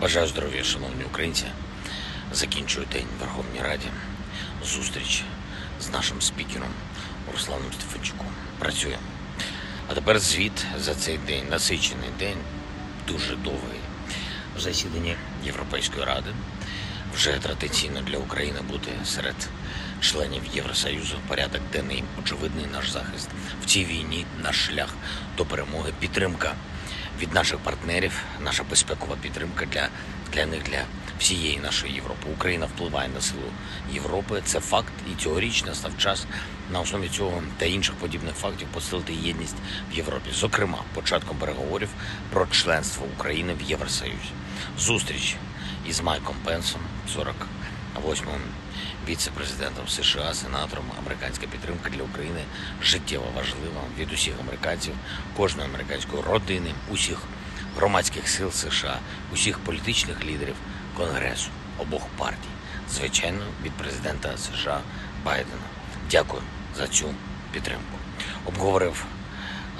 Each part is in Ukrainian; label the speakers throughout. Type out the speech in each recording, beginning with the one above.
Speaker 1: Бажаю здоров'я, шановні українці. Закінчую день в Верховній Раді. Зустріч з нашим спікером Русланом Стефанчуком. Працюємо. А тепер звіт за цей день, насичений день, дуже довгий. В засіданні Європейської ради вже традиційно для України бути серед членів Євросоюзу. Порядок денний очевидний наш захист в цій війні, наш шлях до перемоги, підтримка від наших партнерів, наша безпекова підтримка для, для них, для всієї нашої Європи. Україна впливає на силу Європи. Це факт, і цьогоріч настав час на основі цього та інших подібних фактів посилити єдність в Європі. Зокрема, початком переговорів про членство України в Євросоюзі. Зустріч із Майком Пенсом, 48-м віце-президентом США, сенатором. Американська підтримка для України життєво важлива від усіх американців, кожної американської родини, усіх громадських сил США, усіх політичних лідерів Конгресу обох партій, звичайно, від президента США Байдена. Дякую за цю підтримку. Обговорив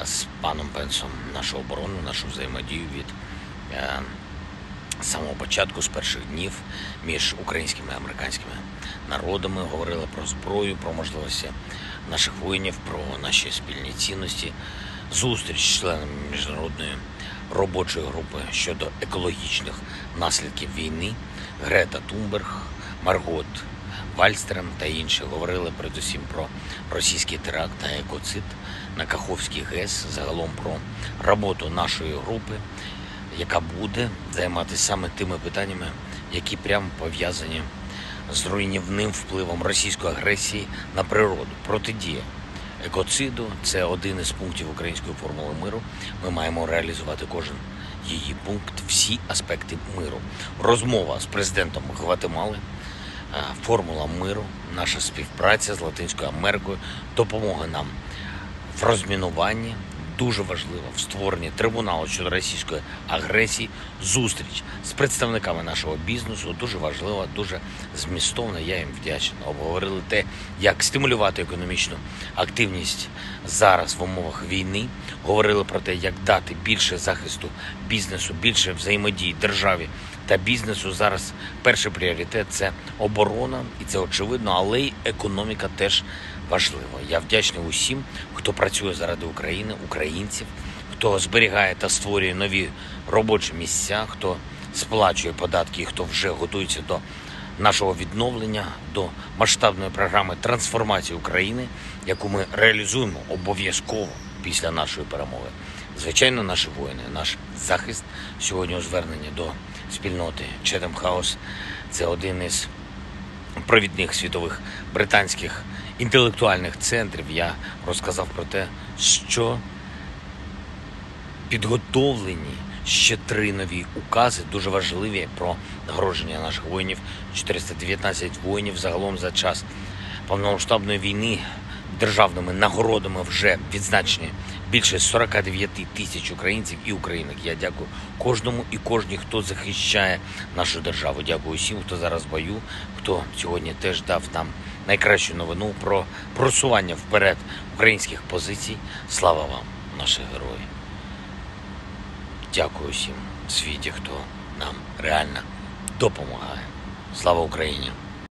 Speaker 1: з паном Пенсом нашу оборону, нашу взаємодію від. е, самого початку, з перших днів між українськими і американськими народами говорили про зброю, про можливості наших воїнів, про наші спільні цінності. Зустріч з членами міжнародної робочої групи щодо екологічних наслідків війни Грета Тумберг, Маргот Вальстрем та інші говорили передусім про російський теракт та екоцид на Каховський ГЕС, загалом про роботу нашої групи яка буде займатися саме тими питаннями, які прямо пов'язані з руйнівним впливом російської агресії на природу. Протидія екоциду це один із пунктів української формули миру. Ми маємо реалізувати кожен її пункт, всі аспекти миру. Розмова з президентом Гватемали. е, Формула миру, наша співпраця з Латинською Америкою, допомога нам в розмінуванні дуже важливо в створенні трибуналу щодо російської агресії. Зустріч з представниками нашого бізнесу дуже важлива, дуже змістовна. Я їм вдячний. Обговорили те, як стимулювати економічну активність зараз в умовах війни. Говорили про те, як дати більше захисту бізнесу, більше взаємодії державі та бізнесу. Зараз перший пріоритет це оборона, і це очевидно, але й економіка теж важливо. Я вдячний усім, хто працює заради України, українців, хто зберігає та створює нові робочі місця, хто сплачує податки, хто вже готується до нашого відновлення, до масштабної програми трансформації України, яку ми реалізуємо обов'язково після нашої перемоги. Звичайно, наші воїни, наш захист сьогодні у зверненні до спільноти Четем Хаус це один із провідних світових британських інтелектуальних центрів я розказав про те, що підготовлені ще три нові укази, дуже важливі про нагородження наших воїнів. 419 воїнів загалом за час повномасштабної війни державними нагородами вже відзначені більше 49 тисяч українців і українок. Я дякую кожному і кожній, хто захищає нашу державу. Дякую всім, хто зараз в бою, хто сьогодні теж дав нам найкращу новину про просування вперед українських позицій. Слава вам, наші герої! Дякую всім в світі, хто нам реально допомагає. Слава Україні!